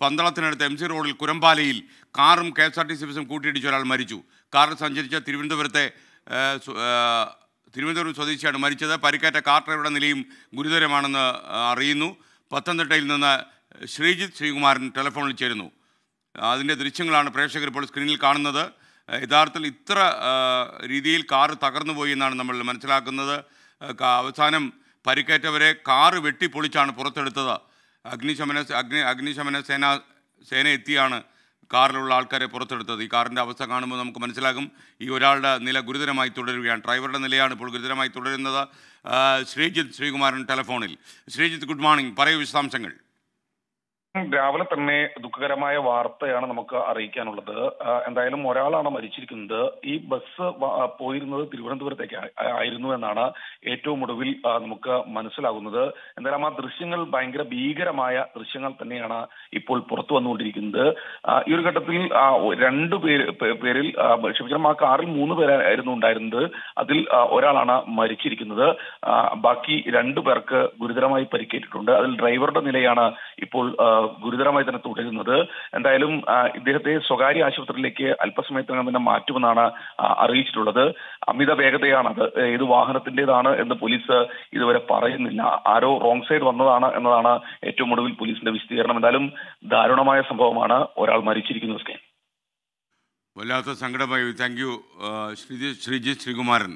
പന്തളത്തിനടുത്ത് M C റോഡിൽ കുരമ്പാലയിൽ കാറും K S R T C ബസും കൂട്ടിയിടിച്ച് ഒരാൾ മരിച്ചു. കാറിൽ സഞ്ചരിച്ച തിരുവനന്തപുരത്തെ തിരുവനന്തപുരം സ്വദേശിയാണ് മരിച്ചത്. പരിക്കേറ്റ കാർ ഡ്രൈവറുടെ നിലയും ഗുരുതരമാണെന്ന് അറിയുന്നു. പത്തനംതിട്ടയിൽ നിന്ന് ശ്രീജിത്ത് ശ്രീകുമാരൻ ടെലിഫോണിൽ ചേരുന്നു. അതിന്റെ ദൃശ്യങ്ങളാണ് പ്രേക്ഷകർ ഇപ്പോൾ സ്ക്രീനിൽ കാണുന്നത്. യഥാർത്ഥത്തിൽ ഇത്ര രീതിയിൽ കാർ തകർന്നുപോയി എന്നാണ് നമ്മൾ മനസ്സിലാക്കുന്നത്. അവസാനം പരിക്കേറ്റവരെ കാറ് വെട്ടിപ്പൊളിച്ചാണ് പുറത്തെടുത്തത്. അഗ്നിശമന അഗ്നി അഗ്നിശമന സേന സേന എത്തിയാണ് കാറിലുള്ള ആൾക്കാരെ പുറത്തെടുത്തത്. ഈ കാറിന്റെ അവസ്ഥ കാണുമ്പോൾ നമുക്ക് മനസ്സിലാകും ഈ ഒരാളുടെ നില ഗുരുതരമായി തുടരുകയാണ്. ഡ്രൈവറുടെ നിലയാണ് ഇപ്പോൾ ഗുരുതരമായി തുടരുന്നത്. Sreejith Sreekumaran ടെലഫോണിൽ. Sreejith good morning. പറയൂ വിശദാംശങ്ങൾ. രാവിലെ തന്നെ ദുഃഖകരമായ വാർത്തയാണ് നമുക്ക് അറിയിക്കാനുള്ളത്. എന്തായാലും ഒരാളാണ് മരിച്ചിരിക്കുന്നത്. ഈ ബസ് പോയിരുന്നത് തിരുവനന്തപുരത്തേക്ക് ആയിരുന്നു എന്നാണ് ഏറ്റവും ഒടുവിൽ നമുക്ക് മനസ്സിലാകുന്നത്. എന്തായാലും ആ ദൃശ്യങ്ങൾ ഭയങ്കര ഭീകരമായ ദൃശ്യങ്ങൾ തന്നെയാണ് ഇപ്പോൾ പുറത്തു വന്നുകൊണ്ടിരിക്കുന്നത്. ഈ ഒരു ഘട്ടത്തിൽ രണ്ടു പേര് പേരിൽ ക്ഷമിക്കണം ആ കാറിൽ മൂന്ന് പേരായിരുന്നു ഉണ്ടായിരുന്നത്. അതിൽ ഒരാളാണ് മരിച്ചിരിക്കുന്നത്. ബാക്കി രണ്ടു പേർക്ക് ഗുരുതരമായി പരിക്കേറ്റിട്ടുണ്ട്. അതിൽ ഡ്രൈവറുടെ നിലയാണ് ഇപ്പോൾ ഗുരുതരമായി തന്നെ തുടരുന്നത്. എന്തായാലും ഇദ്ദേഹത്തെ സ്വകാര്യ ആശുപത്രിയിലേക്ക് അല്പസമയത്തിനകം തന്നെ മാറ്റുമെന്നാണ് അറിയിച്ചിട്ടുള്ളത്. അമിത വേഗതയാണത്. ഏത് വാഹനത്തിന്റേതാണ് എന്ന് പോലീസ് ഇതുവരെ പറയുന്നില്ല. ആരോ റോങ് സൈഡ് വന്നതാണ് എന്നതാണ് ഏറ്റവും ഒടുവിൽ പോലീസിന്റെ വിശദീകരണം. എന്തായാലും ദാരുണമായ സംഭവമാണ് ഒരാൾ മരിച്ചിരിക്കുന്നു സ്കെ വല്ലാത്ത സങ്കടമായി. Thank you Sreejith Sreejith Sreekumaran.